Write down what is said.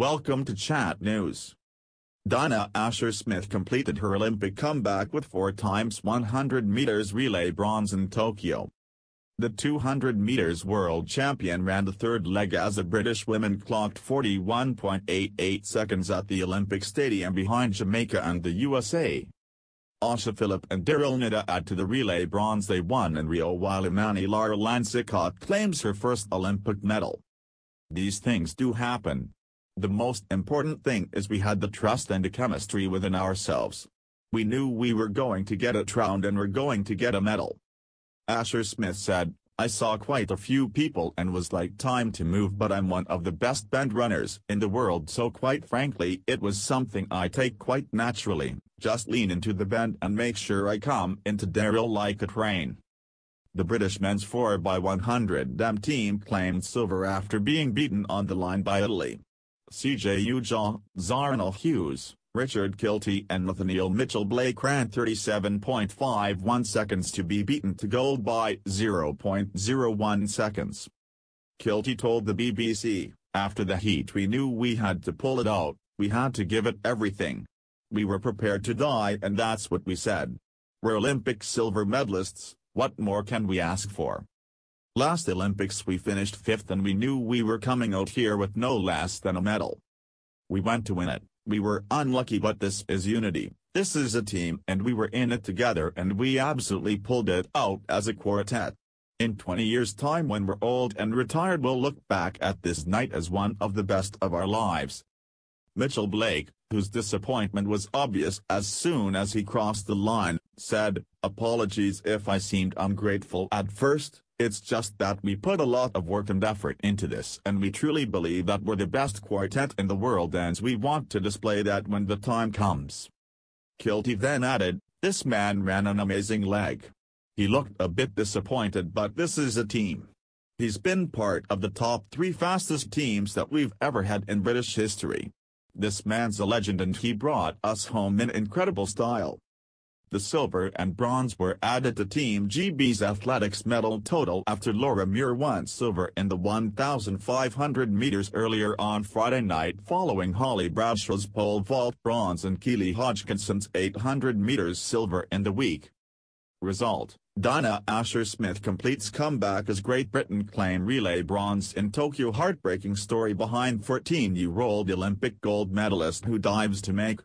Welcome to Chat News. Dina Asher Smith completed her Olympic comeback with 4 times 100 meters relay bronze in Tokyo. The 200 meters world champion ran the third leg as the British women clocked 41.88 seconds at the Olympic Stadium behind Jamaica and the USA. Asha Philip and Daryll Neita add to the relay bronze they won in Rio while Imani Lara Lansiquot claims her first Olympic medal. These things do happen. The most important thing is we had the trust and the chemistry within ourselves. We knew we were going to get it round and we're going to get a medal. Asher Smith said, I saw quite a few people and was like time to move but I'm one of the best bend runners in the world so quite frankly it was something I take quite naturally, just lean into the bend and make sure I come into Daryll like a train. The British men's 4x100 m team claimed silver after being beaten on the line by Italy. CJ Ujah, Zharnel Hughes, Richard Kilty and Nathaniel Mitchell Blake ran 37.51 seconds to be beaten to gold by 0.01 seconds. Kilty told the BBC, after the heat we knew we had to pull it out, we had to give it everything. We were prepared to die and that's what we said. We're Olympic silver medalists, what more can we ask for? Last Olympics we finished fifth and we knew we were coming out here with no less than a medal. We went to win it. We were unlucky but this is unity, this is a team and we were in it together and we absolutely pulled it out as a quartet. In 20 years time when we're old and retired we'll look back at this night as one of the best of our lives. Mitchell Blake, whose disappointment was obvious as soon as he crossed the line, said, Apologies if I seemed ungrateful at first, it's just that we put a lot of work and effort into this and we truly believe that we're the best quartet in the world and we want to display that when the time comes. Kilty then added, this man ran an amazing leg. He looked a bit disappointed but this is a team. He's been part of the top three fastest teams that we've ever had in British history. This man's a legend and he brought us home in incredible style. The silver and bronze were added to Team GB's athletics medal total after Laura Muir won silver in the 1,500 meters earlier on Friday night following Holly Bradshaw's pole vault bronze and Keely Hodgkinson's 800 meters silver in the week. Result, Dina Asher Smith completes comeback as Great Britain claim relay bronze in Tokyo heartbreaking story behind 14-year-old Olympic gold medalist who dives to make